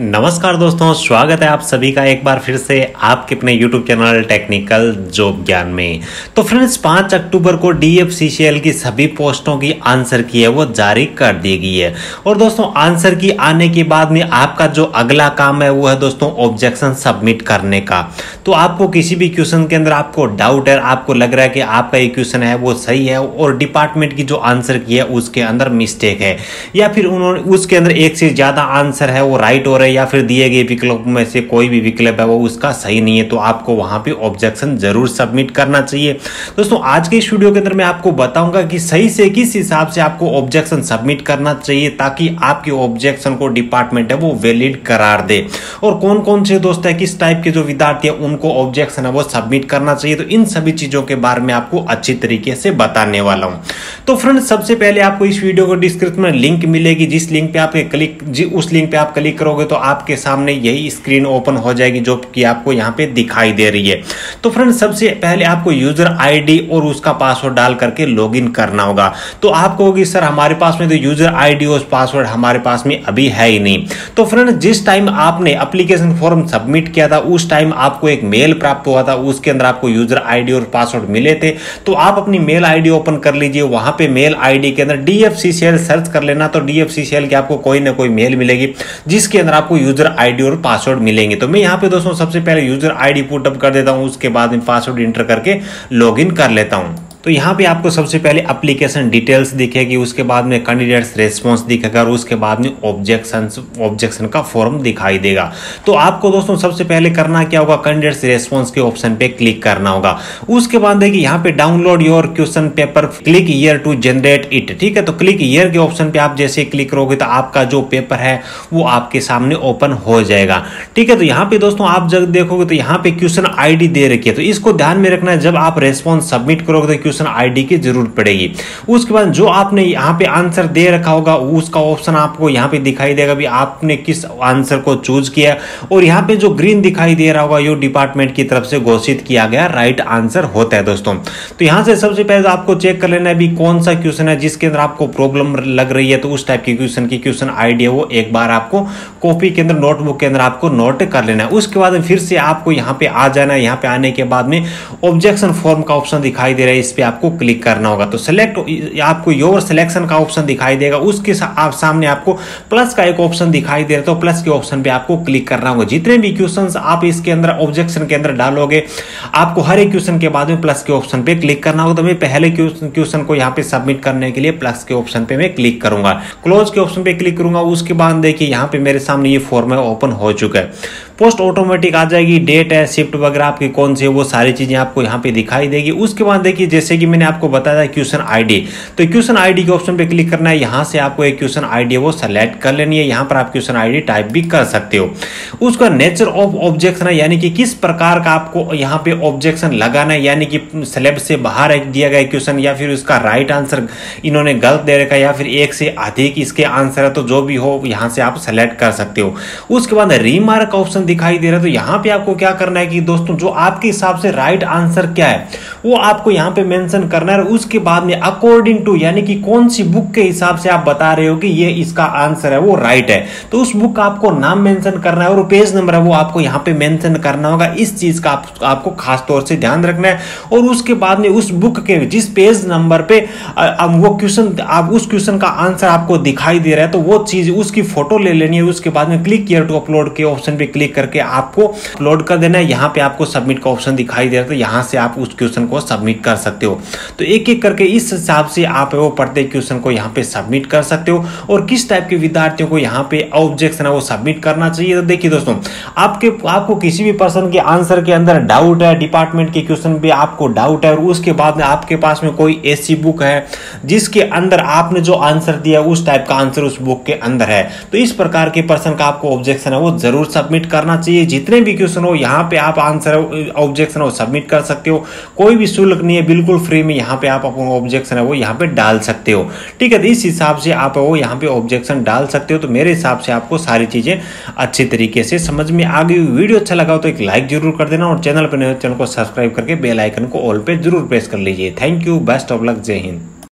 नमस्कार दोस्तों, स्वागत है आप सभी का एक बार फिर से आपके अपने YouTube चैनल टेक्निकल जॉब ज्ञान में। तो फ्रेंड्स 5 अक्टूबर को DFCCL की सभी पोस्टों की आंसर की है, वो जारी कर दी गई है। और दोस्तों आंसर की आने के बाद में आपका जो अगला काम है, वो है दोस्तों ऑब्जेक्शन सबमिट करने का। तो आपको किसी भी क्वेश्चन के अंदर आपको डाउट है, आपको लग रहा है कि आपका ये क्वेश्चन है, वो सही है और डिपार्टमेंट की जो आंसर की है, उसके अंदर मिस्टेक है। या फिर उन्होंने, उसके अंदर एक से ज़्यादा आंसर है, वो राइट हो रहा है या फिर दिए गए विकल्प में से कोई भी विकल्प है, वो उसका सही नहीं है तो आपको वहाँ पर ऑब्जेक्शन ज़रूर सबमिट करना चाहिए। दोस्तों, आज के इस वीडियो के अंदर मैं आपको बताऊँगा कि सही से किस हिसाब से आपको ऑब्जेक्शन सबमिट करना चाहिए, ताकि आपके ऑब्जेक्शन को डिपार्टमेंट है, वो वैलिड करार दे। और कौन कौन से दोस्त है, किस टाइप के जो विद्यार्थी है उनको ऑब्जेक्शन है, वो सबमिट करना चाहिए। तो इन सभी चीज़ों के बारे में आपको अच्छी तरीके से बताने वाला हूँ। तो फ्रेंड सबसे पहले आपको इस वीडियो को डिस्क्रिप्शन में लिंक मिलेगी। जिस लिंक पे आप क्लिक उस लिंक पे आप क्लिक करोगे तो आपके सामने यही स्क्रीन ओपन हो जाएगी, जो कि आपको यहाँ पे दिखाई दे रही है। तो फ्रेंड सबसे पहले आपको यूज़र आईडी और उसका पासवर्ड डाल करके लॉगिन करना होगा। तो आप कहोगे, सर, हमारे पास में तो यूज़र आईडी और पासवर्ड हमारे पास में अभी है ही नहीं। तो फ्रेंड जिस टाइम आपने अप्लीकेशन फॉर्म सबमिट किया था, उस टाइम आपको एक मेल प्राप्त हुआ था, उसके अंदर आपको यूज़र आईडी और पासवर्ड मिले थे तो आप अपनी मेल आईडी ओपन कर लीजिए, वहाँ पे मेल आईडी के अंदर डीएफसीसीएल सर्च कर लेना तो डीएफसीसीएल की आपको कोई ना कोई मेल मिलेगी, जिसके अंदर आपको यूज़र आईडी और पासवर्ड मिलेंगे। तो मैं यहाँ पे दोस्तों, सबसे पहले यूज़र आईडी पुटअप कर देता हूँ, उसके बाद पासवर्ड इंटर करके लॉग कर लेता हूँ। तो यहाँ पे आपको सबसे पहले एप्लीकेशन डिटेल्स दिखेगी, उसके बाद में कैंडिडेट्स रेस्पॉन्स दिखेगा और उसके बाद में ऑब्जेक्शन ऑब्जेक्शन का फॉर्म दिखाई देगा। तो आपको दोस्तों सबसे पहले करना क्या होगा? कैंडिडेट्स रेस्पॉन्स के ऑप्शन पे क्लिक करना होगा। उसके बाद देखिए, यहाँ पे download your question paper click here to generate it ठीक है? तो क्लिक ईयर के ऑप्शन पे आप जैसे क्लिक करोगे तो आपका जो पेपर है, वो आपके सामने ओपन हो जाएगा। ठीक है? तो यहाँ पे दोस्तों आप जब देखोगे तो यहाँ पे क्वेश्चन आईडी दे रखी है। तो इसको ध्यान में रखना है, जब आप रेस्पॉन्स सबमिट करोगे तो क्वेश्चन आईडी की ज़रूरत पड़ेगी। उसके बाद जो आपने यहाँ पे आंसर दे रखा होगा, उसका ऑप्शन आपको यहाँ पे दिखाई देगा भी आपने किस आंसर को चूज़ किया। और यहाँ पे जो ग्रीन दिखाई दे रहा होगा, ये डिपार्टमेंट की तरफ़ से घोषित किया गया राइट आंसर होता है दोस्तों। तो यहाँ से सबसे पहले आपको चेक कर लेना है कौन सा क्वेश्चन है जिसके अंदर आपको प्रॉब्लम लग रही है। तो उस टाइप के क्वेश्चन की क्वेश्चन आईडी वो एक बार आपको कॉपी के अंदर, नोटबुक के अंदर आपको नोट कर लेना है। उसके बाद फिर से आपको यहाँ पे आ जाना है। यहाँ पे आने के बाद में ऑब्जेक्शन फॉर्म का ऑप्शन दिखाई दे रहा है। इस पे आपको क्लिक करना होगा। तो सिलेक्ट आपको योर सिलेक्शन का ऑप्शन दिखाई देगा। उसके आप सामने आपको प्लस का एक ऑप्शन दिखाई दे रहा है तो प्लस के ऑप्शन पे आपको क्लिक करना होगा। जितने भी क्वेश्चन आप इसके अंदर ऑब्जेक्शन के अंदर डालोगे, आपको हर एक क्वेश्चन के बाद में प्लस के ऑप्शन पे क्लिक करना होगा। तो मैं पहले क्वेश्चन को यहाँ पे सबमिट करने के लिए प्लस के ऑप्शन पे मैं क्लिक करूँगा। क्लोज के ऑप्शन पे क्लिक करूँगा। उसके बाद देखिए, यहाँ पे मेरे सामने ये फॉर्म ओपन हो चुका है। पोस्ट ऑटोमेटिक आ जाएगी डेट है शिफ्ट वगैरह आपकी कौन सी है, वो सारी चीज़ें आपको यहाँ पे दिखाई देगी। उसके बाद देखिए, जैसे कि मैंने आपको बताया क्वेश्चन आईडी तो क्वेश्चन आईडी के ऑप्शन पे क्लिक करना है, यहाँ से आपको एक क्वेश्चन आईडी वो सेलेक्ट कर लेनी है, यहाँ पर आप क्वेश्चन आईडी टाइप भी कर सकते हो। उसका नेचर ऑफ़ ऑब्जेक्शन है यानी कि किस प्रकार का आपको यहाँ पे ऑब्जेक्शन लगाना है, यानी कि सिलेबस से बाहर दिया गया क्वेश्चन या फिर उसका राइट आंसर इन्होंने गलत दे रखा या फिर एक से अधिक इसके आंसर है तो जो भी हो, यहाँ से आप सेलेक्ट कर सकते हो। उसके बाद रीमार्क का दिखाई दे रहा है तो यहाँ पे आपको क्या करना है कि दोस्तों, जो आपके हिसाब से राइट आंसर क्या है वो आपको यहाँ पे मेंशन करना है उसके बाद में अकॉर्डिंग टू यानी कि कौन सी बुक के हिसाब से आप बता रहे हो कि ये इसका आंसर है वो राइट है। तो उस बुक का आपको नाम मेंशन करना है और पेज नंबर है वो आपको यहाँ पे मेंशन करना होगा। इस चीज़ का आप, आपको खास तौर से ध्यान रखना है। और उसके बाद में उस बुक के जिस पेज नंबर पे वो क्वेश्चन आप उस क्वेश्चन का आंसर आपको दिखाई दे रहा है तो वो चीज़ उसकी फ़ोटो ले लेनी है। उसके बाद में क्लिक कियर टू अपलोड के ऑप्शन पे क्लिक करके आपको अपलोड कर देना है। यहाँ पे आपको सबमिट का ऑप्शन दिखाई दे रहा है तो यहाँ से आप उस क्वेश्चन को सबमिट कर सकते हो। तो एक एक करके इस हिसाब से आप वो प्रत्येक क्वेश्चन को यहाँ पे सबमिट कर सकते हो और किस टाइप के विद्यार्थियों को यहाँ पे ऑब्जेक्शन है वो सबमिट करना चाहिए। तो देखिए दोस्तों, आपके, आपको किसी भी पर्सन के आंसर के अंदर डाउट है डिपार्टमेंट के क्वेश्चन पे आपको डाउट है और उसके बाद में आपके पास में कोई ऐसी बुक है जिसके अंदर आपने जो आंसर दिया उस टाइप का आंसर उस बुक के अंदर है। तो इस प्रकार के पर्सन का आपको ऑब्जेक्शन है, वो ज़रूर सबमिट करना चाहिए। जितने भी क्वेश्चन हो, यहाँ पे आप आंसर ऑब्जेक्शन हो सबमिट कर सकते हो। कोई शुल्क नहीं है, बिल्कुल फ्री में यहाँ पे आप अपना ऑब्जेक्शन है वो यहाँ पे डाल सकते हो। ठीक है तो इस हिसाब से आप वो यहाँ पे ऑब्जेक्शन डाल सकते हो तो मेरे हिसाब से आपको सारी चीज़ें अच्छी तरीके से समझ में आ गई वीडियो अच्छा लगा हो तो एक लाइक ज़रूर कर देना और चैनल पर चैनल को सब्सक्राइब करके बेलाइकन को ऑल पे ज़रूर प्रेस कर लीजिए। Thank you best of luck जय हिंद।